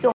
对。